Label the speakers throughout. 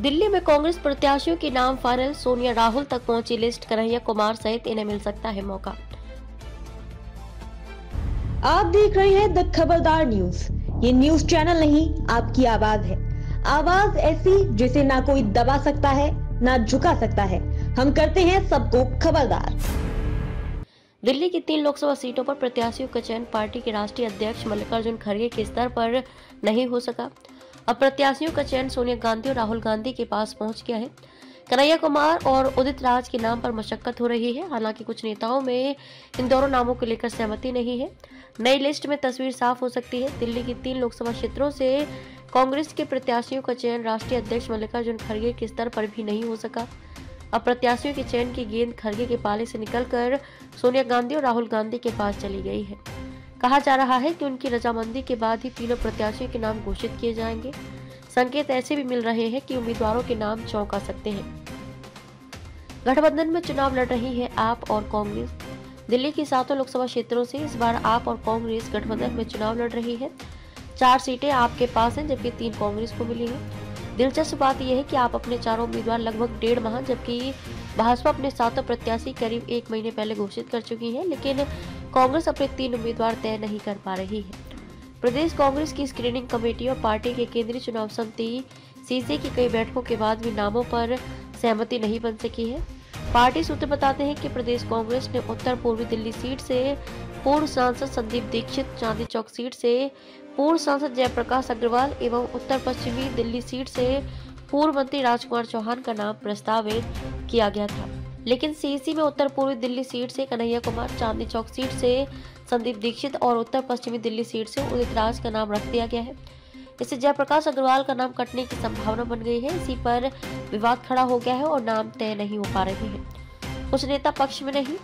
Speaker 1: दिल्ली में कांग्रेस प्रत्याशियों के नाम फाइनल सोनिया राहुल तक पहुँची लिस्ट कन्हैया कुमार सहित इन्हें मिल सकता है मौका।
Speaker 2: आप देख रहे हैं द खबरदार न्यूज़। ये न्यूज़ चैनल नहीं आपकी आवाज़ है। आवाज़ ऐसी जिसे ना कोई दबा सकता है ना झुका सकता है। हम करते हैं सबको खबरदार।
Speaker 1: दिल्ली की तीन लोकसभा सीटों पर प्रत्याशियों का चयन पार्टी के राष्ट्रीय अध्यक्ष मल्लिकार्जुन खड़गे के स्तर पर नहीं हो सका। अब प्रत्याशियों का चयन सोनिया गांधी और राहुल गांधी के पास पहुँच गया है। कन्हैया कुमार और उदित राज के नाम पर मशक्कत हो रही है। हालाँकि कुछ नेताओं में इन दोनों नामों को लेकर सहमति नहीं है। नई लिस्ट में तस्वीर साफ़ हो सकती है। दिल्ली की तीन लोकसभा क्षेत्रों से कांग्रेस के प्रत्याशियों का चयन राष्ट्रीय अध्यक्ष मल्लिकार्जुन खड़गे के स्तर पर भी नहीं हो सका। अब प्रत्याशियों के चयन की गेंद खड़गे के पाले से निकलकर सोनिया गांधी और राहुल गांधी के पास चली गई है। कहा जा रहा है कि उनकी रजामंदी के बाद ही तीनों प्रत्याशियों के नाम घोषित किए जाएँगे। संकेत ऐसे भी मिल रहे हैं कि उम्मीदवारों के नाम चौंका सकते हैं। गठबंधन में चुनाव लड़ रही है आप और कांग्रेस। दिल्ली की सातों लोकसभा क्षेत्रों से इस बार आप और कांग्रेस गठबंधन में चुनाव लड़ रही है। चार सीटें आपके पास हैं, जबकि तीन कांग्रेस को मिली है। दिलचस्प बात यह है कि आप अपने चारों उम्मीदवार लगभग डेढ़ माह, जबकि भाजपा अपने सातों प्रत्याशी करीब एक महीने पहले घोषित कर चुकी है, लेकिन कांग्रेस अपने तीन उम्मीदवार तय नहीं कर पा रही है। प्रदेश कांग्रेस की स्क्रीनिंग कमेटी और पार्टी के केंद्रीय चुनाव समिति सीसी की कई बैठकों के बाद भी नामों पर सहमति नहीं बन सकी है। पार्टी सूत्र बताते हैं कि प्रदेश कांग्रेस ने उत्तर पूर्वी दिल्ली सीट से पूर्व सांसद संदीप दीक्षित, चांदी चौक सीट से पूर्व सांसद जयप्रकाश अग्रवाल एवं उत्तर पश्चिमी दिल्ली सीट से पूर्व मंत्री राजकुमार चौहान का नाम प्रस्तावित किया गया था। लेकिन सीसी में उत्तर पूर्वी दिल्ली सीट से कन्हैया कुमार, चांदनी चौक सीट से संदीप दीक्षित और उत्तर पश्चिमी दिल्ली सीट से उदित राज का नाम रख दिया गया है। इससे जयप्रकाश अग्रवाल का नाम कटने की संभावना बन गई है। इसी पर विवाद खड़ा हो गया है और नाम तय नहीं हो पा रहे हैं। कुछ नेता पक्ष में नहीं,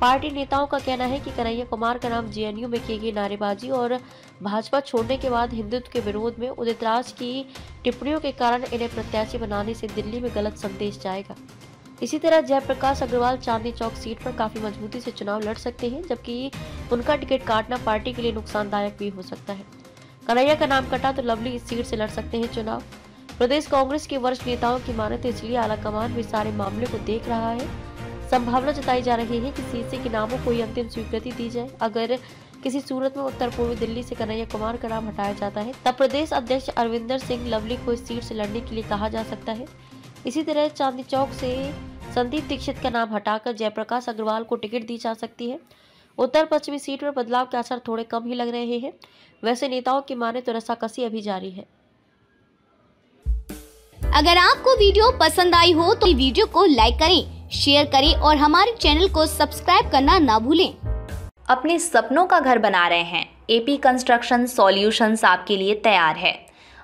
Speaker 1: पार्टी नेताओं का कहना है कि कन्हैया कुमार का नाम जेएनयू में की गई नारेबाजी और भाजपा छोड़ने के बाद हिंदुत्व के विरोध में उदित राज की टिप्पणियों के कारण इन्हें प्रत्याशी बनाने से दिल्ली में गलत संदेश जाएगा। इसी तरह जयप्रकाश अग्रवाल चांदनी चौक सीट पर काफ़ी मजबूती से चुनाव लड़ सकते हैं, जबकि उनका टिकट काटना पार्टी के लिए नुकसानदायक भी हो सकता है। कन्हैया का नाम कटा तो लवली इस सीट से लड़ सकते हैं चुनाव। प्रदेश कांग्रेस के वरिष्ठ नेताओं की माने तो इसलिए आलाकमान भी सारे मामले को देख रहा है। संभावना जताई जा रही है कि सीसी के नामों को अंतिम स्वीकृति दी जाए। अगर किसी सूरत में उत्तर पूर्वी दिल्ली से कन्हैया कुमार का नाम हटाया जाता है, तब प्रदेश अध्यक्ष अरविंदर सिंह लवली को इस सीट से लड़ने के लिए कहा जा सकता है। इसी तरह चांदी चौक से संदीप दीक्षित का नाम हटाकर जयप्रकाश अग्रवाल को टिकट दी जा सकती है। उत्तर पश्चिमी सीट में बदलाव के असर थोड़े कम ही लग रहे हैं। वैसे नेताओं की माने तो रसाकसी अभी जारी है।
Speaker 3: अगर आपको वीडियो पसंद आई हो तो वीडियो को लाइक करें शेयर करें और हमारे चैनल को सब्सक्राइब करना ना भूलें।
Speaker 4: अपने सपनों का घर बना रहे हैं। एपी कंस्ट्रक्शन सॉल्यूशंस आपके लिए तैयार है।